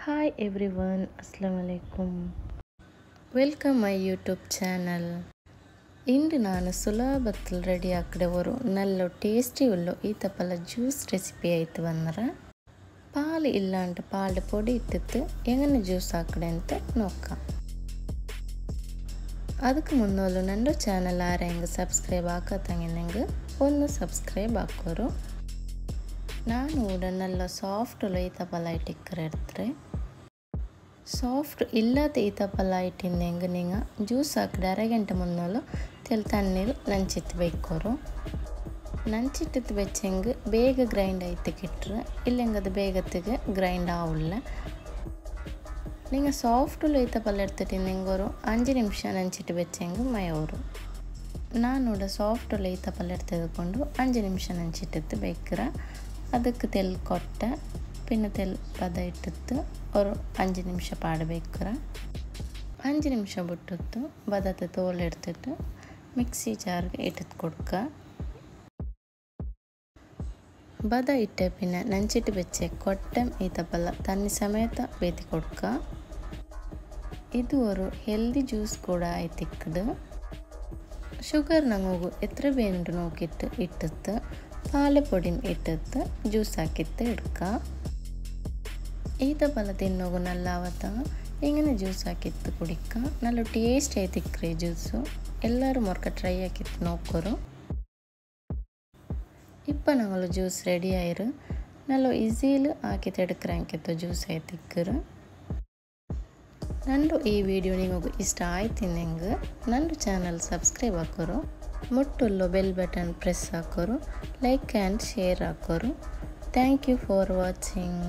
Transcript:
Hi everyone അസ്ലാമലൈക്കും welcome my YouTube channel ഇന്ന് നാൻ സുലാഭത്തിൽ റെഡിയാക്കിയ ഒരു നല്ല ടേസ്റ്റി ഉള്ള ഈ തപ്പല ജ്യൂസ് റെസിപ്പി ആയിട്ട് വന്നറ പാൽ ഇല്ലാണ്ട് പാൽ പൊടി ഇട്ടിട്ട് എങ്ങനെ ജ്യൂസ് ആക്കണെന്ന് നോക്കാം. അതക്ക് മുന്നോലും നല്ല ചാനൽ ആരെങ്കിലും സബ്സ്ക്രൈബ് ആക്കാത്തങ്ങനെങ്കിൽ ഒന്ന് സബ്സ്ക്രൈബ് ആക്കോറു നാനൂടെ നല്ല സോഫ്റ്റ് ഉള്ള ഈത്തപ്പലായിട്ട് ഇക്കറെടുത്തേ ಸಾಫ್ಟ್ ಇಲ್ಲದ ಈತಪಲ ಇಟ್ಟಿಂದೆಂಗೆ ನಿಂಗ ಜ್ಯೂಸ್ ಹಾಕಿದ ಅರೆ ಗಂಟೆ ಮುನ್ನೋಲು ತೆಲ್ ತಣ್ಣೀರು ನಂಚಿತ್ತು ಬೇಕೋರು ನಂಚಿಟ್ಟಿದ್ದು ಬೆಚ್ಚಂಗೆ ಬೇಗ ಗ್ರೈಂಡ್ ಆಯ್ತು ಕಿಟ್ರೆ ಇಲ್ಲೆಂಗದು ಬೇಗತ್ತಿಗೆ ಗ್ರೈಂಡ್ ಆವಿಲ್ಲ நீங்கள் சாஃப்ட்டில் வைத்த பல்ல எடுத்துட்டு ஒரு அஞ்சு நிமிஷம் நினச்சிட்டு வச்சேங்க மயோரு ನಾನೂಡ ಸಾಫ್ಟಲ್ಲಿ ಈತ ಪಲ್ಯ ತೆಗೆದುಕೊಂಡು ಅಂಜು ನಿಮಿಷ ನೆಂಚಿಟ್ಟಿತ್ತು ಬೇಕಿರ ಅದಕ್ಕೆ ತೆಲ್ ಕೊಟ್ಟ ಪಿನ್ನ ಉಪ್ಪಿನ ತೆಲ್, ಪದ ಇಟ್ಟಿತ್ತು. ಅವರು ಅಂಜು ನಿಮಿಷ ಪಾಡಬೇಕ್ರ. ಅಂಜು ನಿಮಿಷ ಬಿಟ್ಟಿತ್ತು. ಬದತೆ ತೋಲ್ ಇಡ್ತಿಟ್ಟು ಮಿಕ್ಸಿ ಜಾರ್ಗೆ ಇಟ್ಟಿತ್ತು ಕೊಡ್ಕ. ಬದ ಇಟ್ಟೆ ಪಿನ್ನ ನಂಚಿಟ್ಟು ಬೆಚ್ಚೆ ಕೊಟ್ಟೆ ಈತಪಲ್ಲ ತನ್ನಿ ಸಮೇತ ಬೇತಿ ಕೊಡ್ಕ. ಇದು ಅವರು ಹೆಲ್ದಿ ಜ್ಯೂಸ್ ಕೂಡ ಆಯ್ತಿಕ್ಕದು. ಶುಗರ್ ನಂಗೋಗು ಎತ್ರ ಬೇಂಡು ನೋಕಿಟ್ಟು ಇಟ್ಟತ್ತು. ಪಾಲೆ ಪುಡಿನ ಇಟ್ಟಿತ್ತು. ಜ್ಯೂಸ್ ಹಾಕಿತ್ತು ಇಡ್ಕ. ഈത്തപ്പഴത്തിൽ നോക്കും നല്ലാവത്ത ഇങ്ങനെ ಜ್ಯೂಸ್ ಹಾಕಿತ್ತು ಕುಡಿಕ್ಕ ನಲ್ಲು ಟೇಸ್ಟ್ ಆಯ್ತಿಕ್ರೆ ಜ್ಯೂಸು ಎಲ್ಲರೂ ಮೊರ್ಕ ಟ್ರೈ ಹಾಕಿತ್ತು ನೋಕ್ಕೋರು ಇಪ್ಪ ನಂಗಲು ಜ್ಯೂಸ್ ರೆಡಿ ಆಯ್ರು ನಲ್ಲು ಈಸಿಲು ಹಾಕಿತ್ತು ಎಡ್ಕ್ರೆ ಹಾಕಿತ್ತು ಜ್ಯೂಸ್ ಆಯ್ತಿಕ್ಕರು ನಂದು ಈ ವಿಡಿಯೋ ನಿಮಗೆ ಇಷ್ಟ ಆಯ್ತು ನಂದು ಚಾನಲ್ ಸಬ್ಸ್ಕ್ರೈಬ್ ಹಾಕೋರು ಮುಟ್ಟುಲ್ಲು ಬೆಲ್ ಬಟನ್ ಪ್ರೆಸ್ ಹಾಕೋರು ಲೈಕ್ ಆ್ಯಂಡ್ ಶೇರ್ ಹಾಕೋರು ಥ್ಯಾಂಕ್ ಯು ಫಾರ್ ವಾಚಿಂಗ್